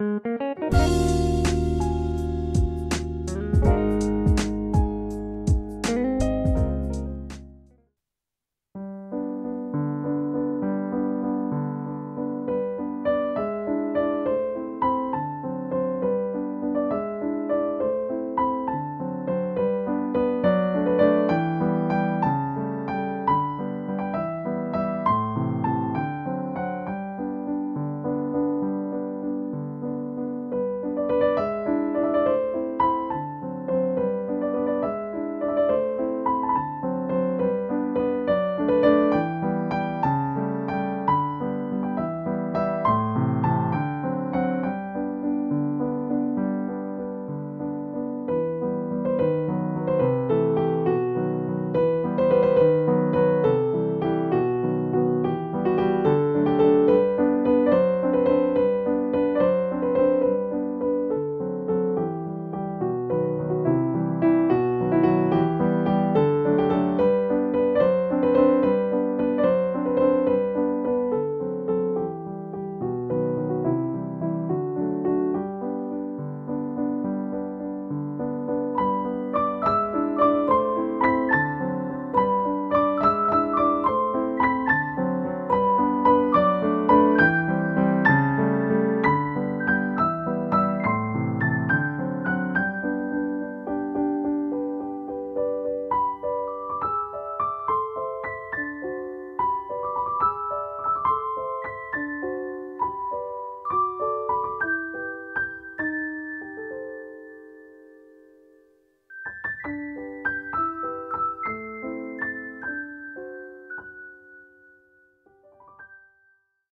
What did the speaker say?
Música